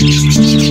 Música